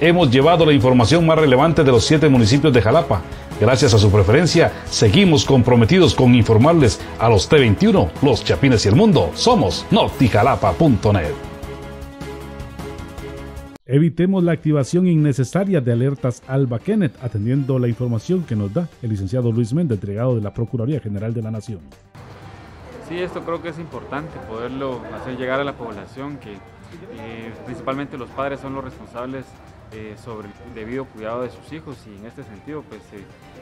hemos llevado la información más relevante de los siete municipios de Jalapa. Gracias a su preferencia, seguimos comprometidos con informarles a los T21, los Chapines y el mundo. Somos nortijalapa.net. Evitemos la activación innecesaria de alertas Alba Kenneth, atendiendo la información que nos da el licenciado Luis Méndez, delegado de la Procuraduría General de la Nación. Sí, esto creo que es importante poderlo hacer llegar a la población, que eh, principalmente los padres son los responsables eh, sobre el debido cuidado de sus hijos y en este sentido, pues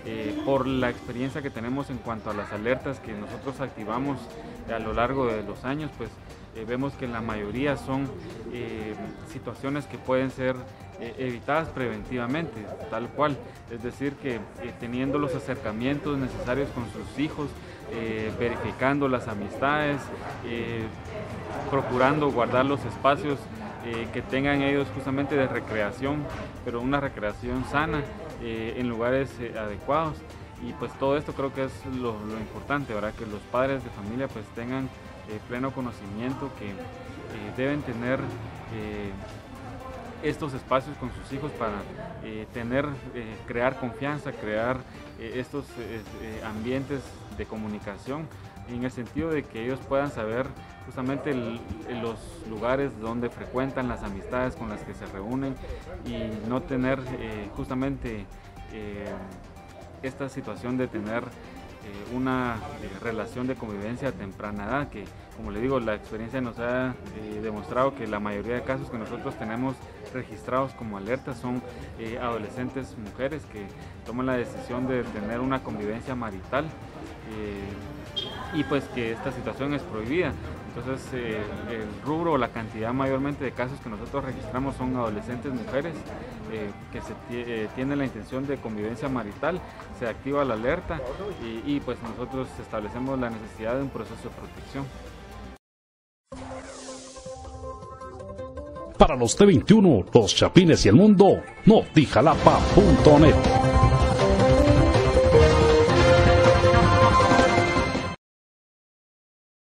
eh, por la experiencia que tenemos en cuanto a las alertas que nosotros activamos a lo largo de los años, pues vemos que la mayoría son situaciones que pueden ser evitadas preventivamente, tal cual. Es decir, que teniendo los acercamientos necesarios con sus hijos, eh, verificando las amistades, eh, procurando guardar los espacios eh, que tengan ellos justamente de recreación, pero una recreación sana en lugares adecuados. Y pues todo esto creo que es lo, importante, ¿verdad? Que los padres de familia pues tengan pleno conocimiento que deben tener estos espacios con sus hijos para tener, crear confianza, crear estos ambientes de comunicación en el sentido de que ellos puedan saber justamente los lugares donde frecuentan, las amistades con las que se reúnen y no tener eh, justamente eh, esta situación de tener eh, una relación de convivencia a temprana edad, que como le digo, la experiencia nos ha demostrado que la mayoría de casos que nosotros tenemos registrados como alertas son adolescentes mujeres que toman la decisión de tener una convivencia marital y pues que esta situación es prohibida. Entonces eh, el rubro o la cantidad mayormente de casos que nosotros registramos son adolescentes mujeres eh, que eh, tienen la intención de convivencia marital, se activa la alerta y, y pues nosotros establecemos la necesidad de un proceso de protección. Para los T21, los Chapines y el mundo, notijalapa.net.